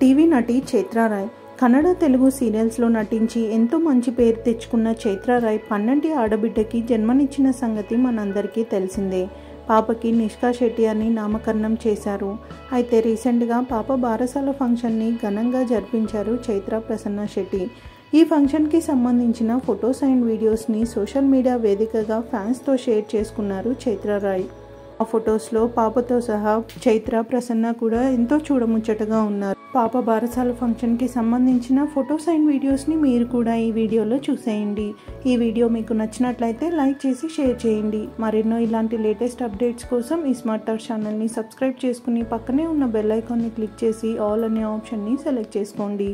TV నటి చైత్రారాయ్ కన్నడ తెలుగు సీరియల్స్లో నటించి ఎంతో మంచి పేరు తెచ్చుకున్న చైత్రారాయ్ పన్నెంటి ఆడబిడ్డకి జన్మనిచ్చిన సంగతి మనందరికీ తెలిసిందే. పాపకి నిష్కా శెట్టి అని నామకరణం చేశారు. అయితే రీసెంట్గా పాప బారసాల ఫంక్షన్ని ఘనంగా జరిపించారు చైత్ర ప్రసన్న శెట్టి. ఈ ఫంక్షన్కి సంబంధించిన ఫొటోస్ అండ్ వీడియోస్ని సోషల్ మీడియా వేదికగా ఫ్యాన్స్తో షేర్ చేసుకున్నారు చైత్రారాయ్ ఆ ఫొటోస్లో పాపతో సహా చైత్ర ప్రసన్న కూడా ఎంతో చూడముచ్చటగా ఉన్నారు. పాప బారసాల ఫంక్షన్కి సంబంధించిన ఫొటోస్ అండ్ వీడియోస్ని మీరు కూడా ఈ వీడియోలో చూసేయండి. ఈ వీడియో మీకు నచ్చినట్లయితే లైక్ చేసి షేర్ చేయండి. మరెన్నో ఇలాంటి లేటెస్ట్ అప్డేట్స్ కోసం ఈ స్మార్ట్ టచ్ ఛానల్ని సబ్స్క్రైబ్ చేసుకుని పక్కనే ఉన్న బెల్ ఐకాన్ని క్లిక్ చేసి ఆల్ అనే ఆప్షన్ని సెలెక్ట్ చేసుకోండి.